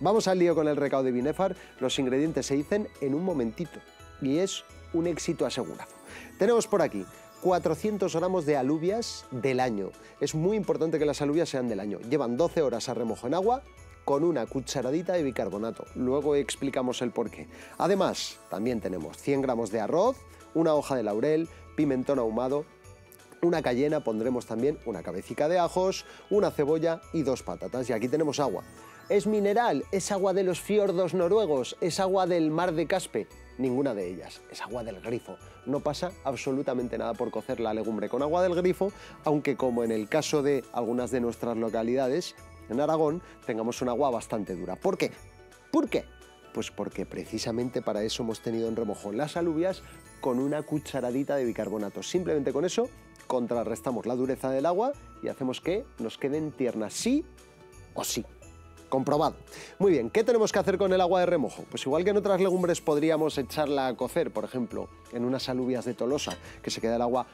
Vamos al lío con el recado de Binefar. Los ingredientes se dicen en un momentito y es un éxito asegurado. Tenemos por aquí 400 gramos de alubias del año. Es muy importante que las alubias sean del año. Llevan 12 horas a remojo en agua con una cucharadita de bicarbonato. Luego explicamos el porqué. Además, también tenemos 100 gramos de arroz, una hoja de laurel, pimentón ahumado, una cayena, pondremos también una cabecita de ajos, una cebolla y dos patatas. Y aquí tenemos agua. ¿Es mineral? ¿Es agua de los fiordos noruegos? ¿Es agua del mar de Caspe? Ninguna de ellas. Es agua del grifo. No pasa absolutamente nada por cocer la legumbre con agua del grifo, aunque como en el caso de algunas de nuestras localidades, en Aragón, tengamos un agua bastante dura. ¿Por qué? ¿Por qué? Pues porque precisamente para eso hemos tenido en remojo las alubias con una cucharadita de bicarbonato. Simplemente con eso contrarrestamos la dureza del agua y hacemos que nos queden tiernas sí o sí. Comprobado. Muy bien, ¿qué tenemos que hacer con el agua de remojo? Pues igual que en otras legumbres podríamos echarla a cocer, por ejemplo, en unas alubias de Tolosa, que se queda el agua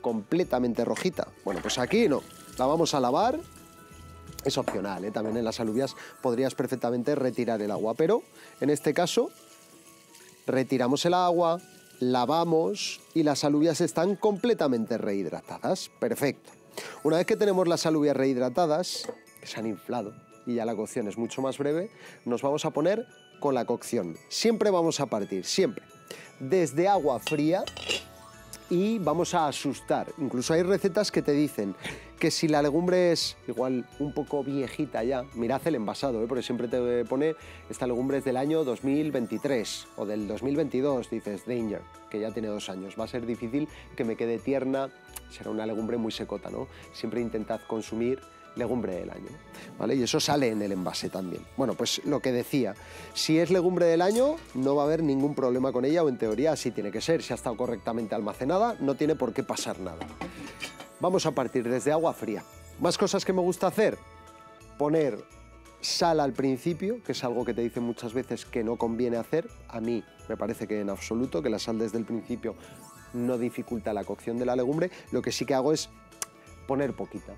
completamente rojita. Bueno, pues aquí no. La vamos a lavar. Es opcional, ¿eh? también en las alubias podrías perfectamente retirar el agua, pero en este caso retiramos el agua, lavamos y las alubias están completamente rehidratadas. Perfecto. Una vez que tenemos las alubias rehidratadas, que se han inflado y ya la cocción es mucho más breve, nos vamos a poner con la cocción. Siempre vamos a partir, siempre, desde agua fría y vamos a asustar. Incluso hay recetas que te dicen que si la legumbre es igual un poco viejita ya, mirad el envasado, ¿eh? porque siempre te pone esta legumbre es del año 2023 o del 2022, dices danger, que ya tiene dos años. Va a ser difícil que me quede tierna, será una legumbre muy secota, ¿no? Siempre intentad consumir legumbre del año. ¿vale? Y eso sale en el envase también. Bueno, pues lo que decía, si es legumbre del año, no va a haber ningún problema con ella, o en teoría así tiene que ser. Si ha estado correctamente almacenada, no tiene por qué pasar nada. Vamos a partir desde agua fría. Más cosas que me gusta hacer, poner sal al principio, que es algo que te dicen muchas veces que no conviene hacer. A mí me parece que en absoluto, que la sal desde el principio no dificulta la cocción de la legumbre. Lo que sí que hago es poner poquita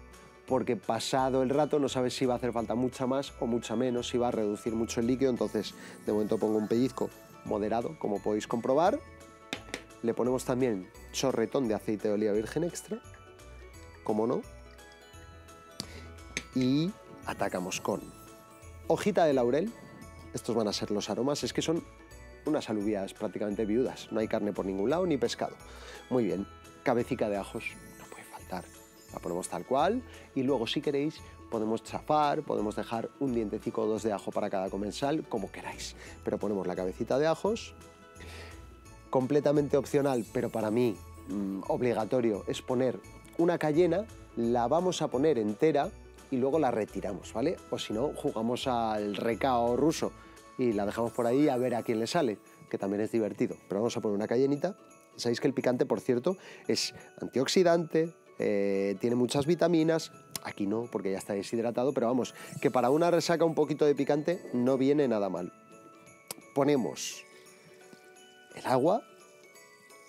porque pasado el rato no sabes si va a hacer falta mucha más o mucha menos, si va a reducir mucho el líquido, entonces de momento pongo un pellizco moderado, como podéis comprobar. Le ponemos también chorretón de aceite de oliva virgen extra, como no, y atacamos con hojita de laurel, estos van a ser los aromas, es que son unas alubias prácticamente viudas, no hay carne por ningún lado ni pescado. Muy bien, cabecita de ajos, no puede faltar la ponemos tal cual y luego si queréis podemos chafar, podemos dejar un dientecico o dos de ajo para cada comensal, como queráis. Pero ponemos la cabecita de ajos, completamente opcional, pero para mí mm, obligatorio, es poner una cayena, la vamos a poner entera y luego la retiramos, ¿vale? O si no, jugamos al recao ruso y la dejamos por ahí a ver a quién le sale, que también es divertido. Pero vamos a poner una cayenita. Sabéis que el picante, por cierto, es antioxidante, eh, tiene muchas vitaminas, aquí no, porque ya está deshidratado, pero vamos, que para una resaca un poquito de picante no viene nada mal. Ponemos el agua,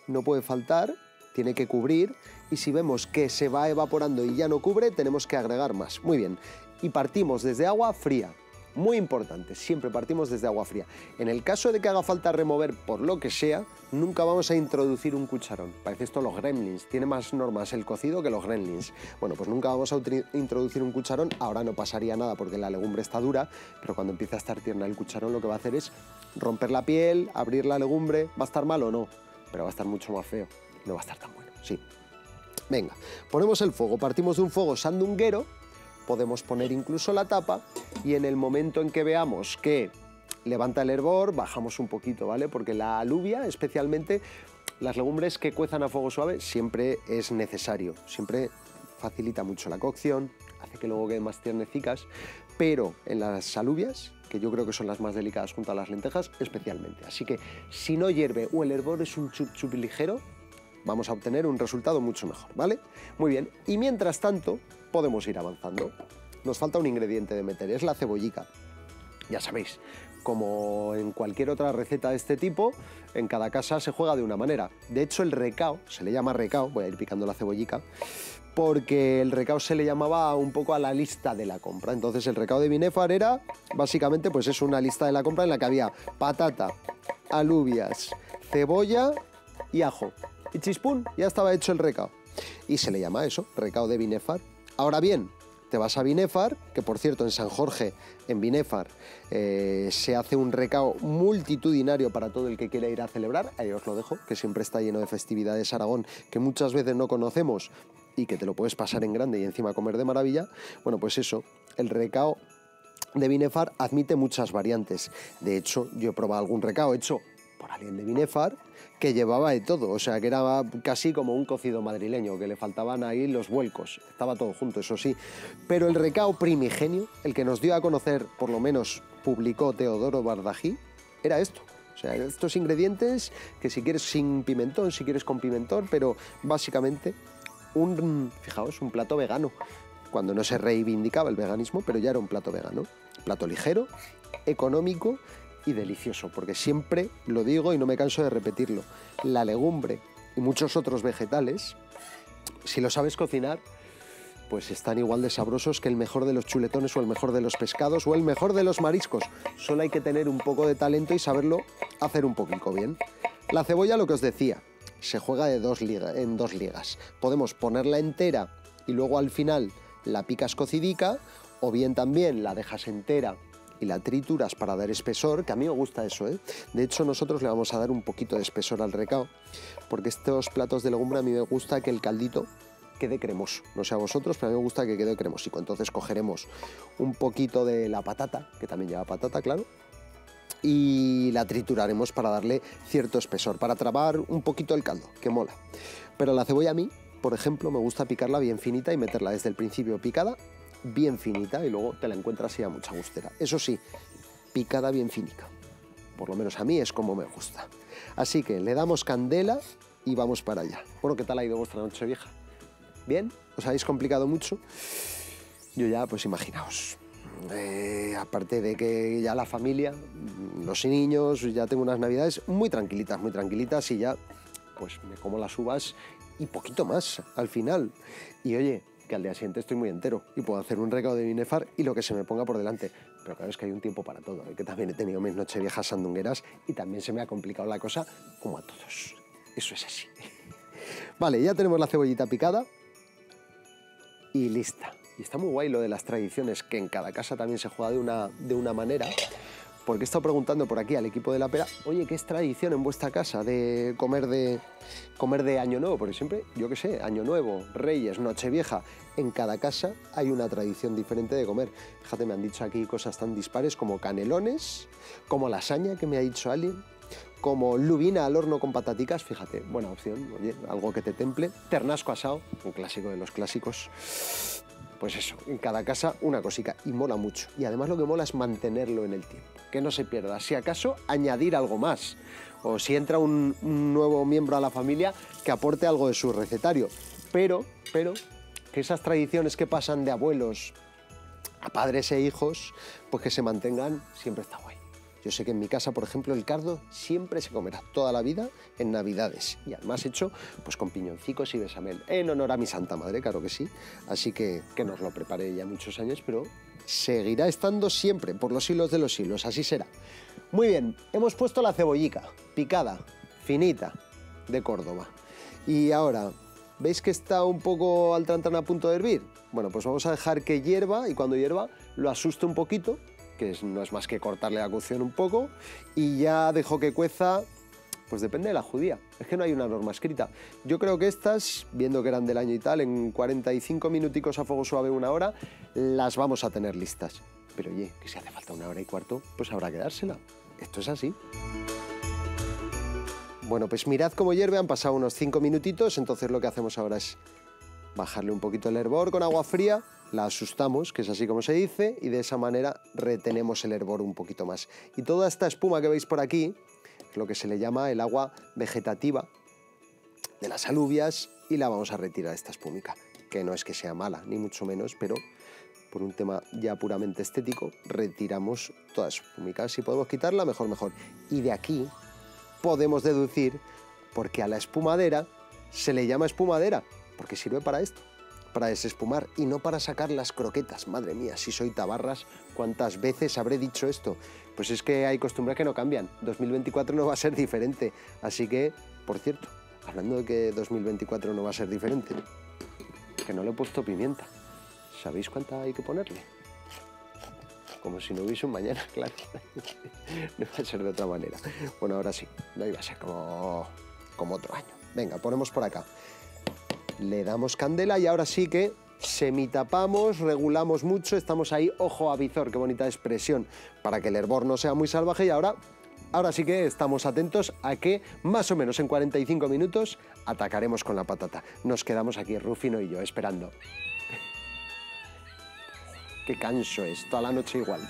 no puede faltar, tiene que cubrir, y si vemos que se va evaporando y ya no cubre, tenemos que agregar más. Muy bien, y partimos desde agua fría, muy importante, siempre partimos desde agua fría. En el caso de que haga falta remover por lo que sea, nunca vamos a introducir un cucharón. Parece esto los gremlins, tiene más normas el cocido que los gremlins. Bueno, pues nunca vamos a introducir un cucharón, ahora no pasaría nada porque la legumbre está dura, pero cuando empieza a estar tierna el cucharón lo que va a hacer es romper la piel, abrir la legumbre, ¿va a estar mal o no? Pero va a estar mucho más feo, no va a estar tan bueno, sí. Venga, ponemos el fuego, partimos de un fuego sandunguero, podemos poner incluso la tapa y en el momento en que veamos que levanta el hervor, bajamos un poquito, ¿vale? Porque la alubia, especialmente las legumbres que cuezan a fuego suave, siempre es necesario, siempre facilita mucho la cocción, hace que luego queden más tiernecicas, pero en las alubias, que yo creo que son las más delicadas junto a las lentejas, especialmente. Así que si no hierve o el hervor es un chup chup ligero, vamos a obtener un resultado mucho mejor, ¿vale? Muy bien, y mientras tanto podemos ir avanzando. Nos falta un ingrediente de meter, es la cebollica. Ya sabéis, como en cualquier otra receta de este tipo, en cada casa se juega de una manera. De hecho, el recao, se le llama recao, voy a ir picando la cebollica, porque el recao se le llamaba un poco a la lista de la compra. Entonces el recao de Binefar era básicamente pues es una lista de la compra en la que había patata, alubias, cebolla y ajo. Y chispún, ya estaba hecho el recao. Y se le llama eso, recao de Binefar. Ahora bien, te vas a Binefar, que por cierto en San Jorge, en Binefar, eh, se hace un recao multitudinario para todo el que quiera ir a celebrar. Ahí os lo dejo, que siempre está lleno de festividades Aragón que muchas veces no conocemos y que te lo puedes pasar en grande y encima comer de maravilla. Bueno, pues eso, el recao de Binefar admite muchas variantes. De hecho, yo he probado algún recao hecho por alguien de Binefar que llevaba de todo, o sea que era casi como un cocido madrileño, que le faltaban ahí los vuelcos, estaba todo junto, eso sí. Pero el recao primigenio, el que nos dio a conocer, por lo menos publicó Teodoro Bardají, era esto. O sea, estos ingredientes que si quieres sin pimentón, si quieres con pimentón, pero básicamente un, fijaos, un plato vegano. Cuando no se reivindicaba el veganismo, pero ya era un plato vegano. Plato ligero, económico y delicioso, porque siempre lo digo y no me canso de repetirlo, la legumbre y muchos otros vegetales, si lo sabes cocinar, pues están igual de sabrosos que el mejor de los chuletones o el mejor de los pescados o el mejor de los mariscos. Solo hay que tener un poco de talento y saberlo hacer un poquito bien. La cebolla, lo que os decía, se juega de dos en dos ligas. Podemos ponerla entera y luego al final la picas cocidica, o bien también la dejas entera y la trituras para dar espesor, que a mí me gusta eso, ¿eh? De hecho, nosotros le vamos a dar un poquito de espesor al recao, porque estos platos de legumbre a mí me gusta que el caldito quede cremoso. No sé a vosotros, pero a mí me gusta que quede cremosico. Entonces cogeremos un poquito de la patata, que también lleva patata, claro, y la trituraremos para darle cierto espesor, para trabar un poquito el caldo, que mola. Pero la cebolla a mí, por ejemplo, me gusta picarla bien finita y meterla desde el principio picada bien finita y luego te la encuentras así a mucha gustera. Eso sí, picada bien finica. Por lo menos a mí es como me gusta. Así que le damos candela y vamos para allá. Bueno, ¿qué tal ha ido vuestra noche vieja? ¿Bien? ¿Os habéis complicado mucho? Yo ya, pues imaginaos. Eh, aparte de que ya la familia, los niños, ya tengo unas navidades muy tranquilitas, muy tranquilitas y ya pues me como las uvas y poquito más al final. Y oye, que al día siguiente estoy muy entero y puedo hacer un recado de Binefar y lo que se me ponga por delante. Pero claro, es que hay un tiempo para todo, ¿eh? que también he tenido mis noches viejas sandungueras y también se me ha complicado la cosa como a todos. Eso es así. Vale, ya tenemos la cebollita picada y lista. Y está muy guay lo de las tradiciones, que en cada casa también se juega de una, de una manera porque he estado preguntando por aquí al equipo de la pera, oye, ¿qué es tradición en vuestra casa de comer de, comer de Año Nuevo? Porque siempre, yo qué sé, Año Nuevo, Reyes, Nochevieja, en cada casa hay una tradición diferente de comer. Fíjate, me han dicho aquí cosas tan dispares como canelones, como lasaña, que me ha dicho alguien, como lubina al horno con pataticas, fíjate, buena opción, oye, algo que te temple. Ternasco asado, un clásico de los clásicos pues eso, en cada casa una cosica y mola mucho. Y además lo que mola es mantenerlo en el tiempo, que no se pierda. Si acaso, añadir algo más. O si entra un, nuevo miembro a la familia, que aporte algo de su recetario. Pero, pero, que esas tradiciones que pasan de abuelos a padres e hijos, pues que se mantengan, siempre está guay. Yo sé que en mi casa, por ejemplo, el cardo siempre se comerá toda la vida en Navidades. Y además hecho pues con piñoncicos y besamel. En honor a mi Santa Madre, claro que sí. Así que, que nos lo preparé ya muchos años, pero seguirá estando siempre, por los hilos de los hilos. Así será. Muy bien, hemos puesto la cebollica, picada, finita, de Córdoba. Y ahora, ¿veis que está un poco al trantán a punto de hervir? Bueno, pues vamos a dejar que hierva y cuando hierva lo asuste un poquito que no es más que cortarle la cocción un poco, y ya dejo que cueza, pues depende de la judía. Es que no hay una norma escrita. Yo creo que estas, viendo que eran del año y tal, en 45 minuticos a fuego suave, una hora, las vamos a tener listas. Pero oye, que si hace falta una hora y cuarto, pues habrá que dársela. Esto es así. Bueno, pues mirad cómo hierve, han pasado unos 5 minutitos, entonces lo que hacemos ahora es bajarle un poquito el hervor con agua fría la asustamos, que es así como se dice, y de esa manera retenemos el hervor un poquito más. Y toda esta espuma que veis por aquí, lo que se le llama el agua vegetativa de las alubias, y la vamos a retirar esta espumica, que no es que sea mala, ni mucho menos, pero por un tema ya puramente estético, retiramos toda esa espumica. Si podemos quitarla, mejor, mejor. Y de aquí podemos deducir por qué a la espumadera se le llama espumadera, porque sirve para esto para desespumar y no para sacar las croquetas. Madre mía, si soy tabarras, ¿cuántas veces habré dicho esto? Pues es que hay costumbres que no cambian. 2024 no va a ser diferente. Así que, por cierto, hablando de que 2024 no va a ser diferente, que no le he puesto pimienta. ¿Sabéis cuánta hay que ponerle? Como si no hubiese un mañana, claro. no va a ser de otra manera. Bueno, ahora sí, no iba a ser como, como otro año. Venga, ponemos por acá. Le damos candela y ahora sí que semitapamos, regulamos mucho, estamos ahí ojo a visor, qué bonita expresión, para que el hervor no sea muy salvaje y ahora Ahora sí que estamos atentos a que más o menos en 45 minutos atacaremos con la patata. Nos quedamos aquí, Rufino y yo, esperando. Qué canso es, toda la noche igual.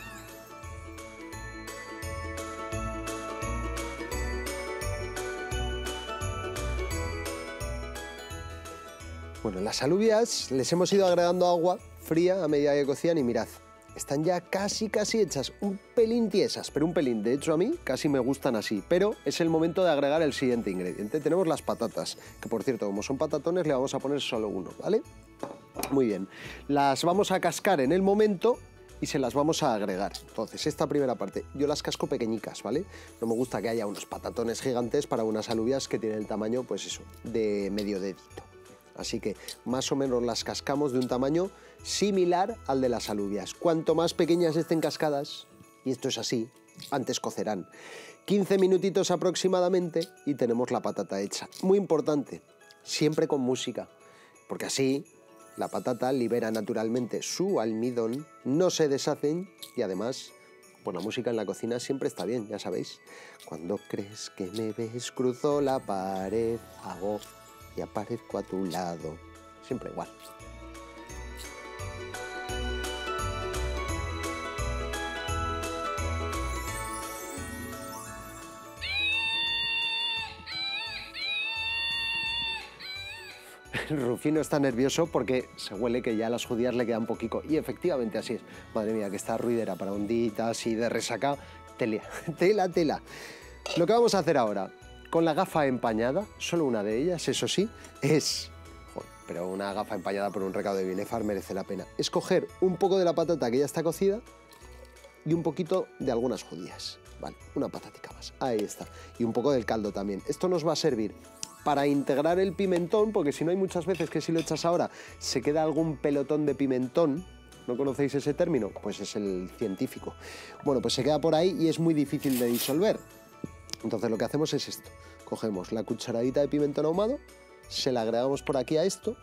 Bueno, las alubias les hemos ido agregando agua fría a medida que cocían y mirad, están ya casi casi hechas, un pelín tiesas, pero un pelín. De hecho a mí casi me gustan así, pero es el momento de agregar el siguiente ingrediente. Tenemos las patatas, que por cierto como son patatones le vamos a poner solo uno, ¿vale? Muy bien, las vamos a cascar en el momento y se las vamos a agregar. Entonces, esta primera parte, yo las casco pequeñicas, ¿vale? No me gusta que haya unos patatones gigantes para unas alubias que tienen el tamaño, pues eso, de medio dedito. Así que más o menos las cascamos de un tamaño similar al de las alubias. Cuanto más pequeñas estén cascadas, y esto es así, antes cocerán. 15 minutitos aproximadamente y tenemos la patata hecha. Muy importante, siempre con música, porque así la patata libera naturalmente su almidón, no se deshacen y además, pues la música en la cocina siempre está bien, ya sabéis. Cuando crees que me ves, cruzo la pared, hago y aparezco a tu lado. Siempre igual. Rufino está nervioso porque se huele que ya a las judías le queda un poquito. Y efectivamente así es. Madre mía, que está ruidera para día así de resaca. Tela, tela, tela. Lo que vamos a hacer ahora, con la gafa empañada, solo una de ellas, eso sí, es... pero una gafa empañada por un recado de Binefar merece la pena. Es coger un poco de la patata que ya está cocida y un poquito de algunas judías. Vale, una patatica más. Ahí está. Y un poco del caldo también. Esto nos va a servir para integrar el pimentón, porque si no hay muchas veces que si lo echas ahora se queda algún pelotón de pimentón, ¿No conocéis ese término? Pues es el científico. Bueno, pues se queda por ahí y es muy difícil de disolver. Entonces lo que hacemos es esto. Cogemos la cucharadita de pimentón ahumado, se la agregamos por aquí a esto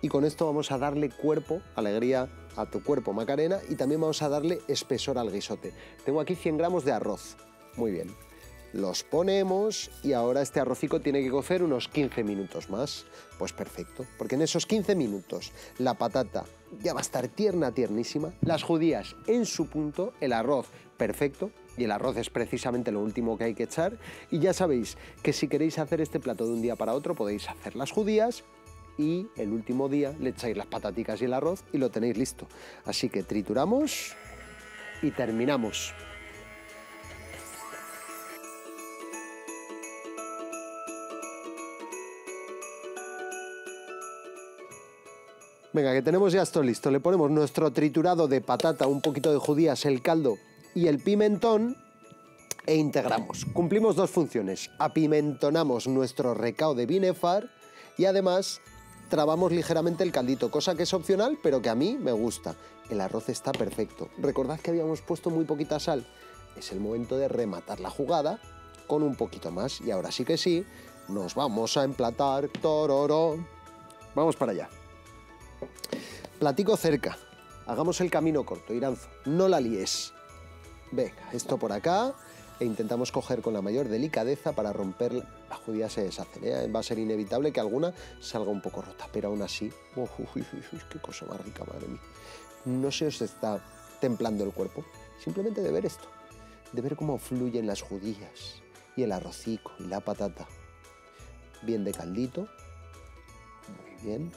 y con esto vamos a darle cuerpo, alegría a tu cuerpo Macarena y también vamos a darle espesor al guisote. Tengo aquí 100 gramos de arroz. Muy bien. Los ponemos y ahora este arrocico tiene que cocer unos 15 minutos más. Pues perfecto, porque en esos 15 minutos la patata ya va a estar tierna, tiernísima, las judías en su punto, el arroz perfecto, y el arroz es precisamente lo último que hay que echar. Y ya sabéis que si queréis hacer este plato de un día para otro, podéis hacer las judías y el último día le echáis las pataticas y el arroz y lo tenéis listo. Así que trituramos y terminamos. Venga, que tenemos ya esto listo. Le ponemos nuestro triturado de patata, un poquito de judías, el caldo y el pimentón e integramos. Cumplimos dos funciones. Apimentonamos nuestro recao de binefar y además trabamos ligeramente el caldito, cosa que es opcional, pero que a mí me gusta. El arroz está perfecto. Recordad que habíamos puesto muy poquita sal. Es el momento de rematar la jugada con un poquito más. Y ahora sí que sí, nos vamos a emplatar. Tororo. Vamos para allá. Platico cerca. Hagamos el camino corto, Iranzo. No la líes. Venga, esto por acá e intentamos coger con la mayor delicadeza para romper la judía se deshace. ¿eh? Va a ser inevitable que alguna salga un poco rota, pero aún así, qué cosa más rica, madre mía. No se os está templando el cuerpo, simplemente de ver esto, de ver cómo fluyen las judías y el arrocico y la patata. Bien de caldito, muy bien,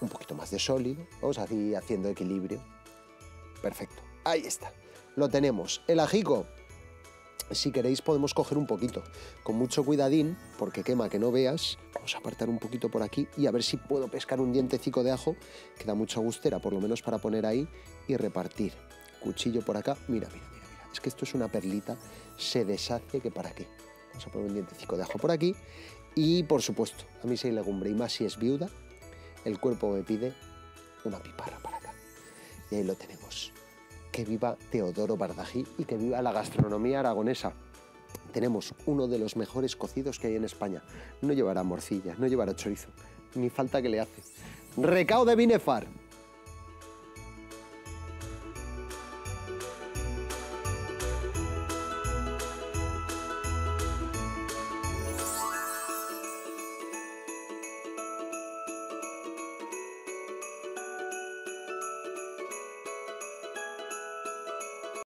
un poquito más de sólido, vamos así haciendo equilibrio. Perfecto, ahí está lo tenemos. El ajico, si queréis podemos coger un poquito, con mucho cuidadín, porque quema que no veas, vamos a apartar un poquito por aquí y a ver si puedo pescar un dientecico de ajo, que da mucha gustera, por lo menos para poner ahí y repartir. Cuchillo por acá, mira, mira, mira, mira, es que esto es una perlita, se deshace que para qué. Vamos a poner un dientecico de ajo por aquí y por supuesto, a mí hay legumbre y más si es viuda, el cuerpo me pide una piparra para acá. Y ahí lo tenemos que viva Teodoro Bardají y que viva la gastronomía aragonesa. Tenemos uno de los mejores cocidos que hay en España. No llevará morcilla, no llevará chorizo, ni falta que le hace. Recao de Binefar.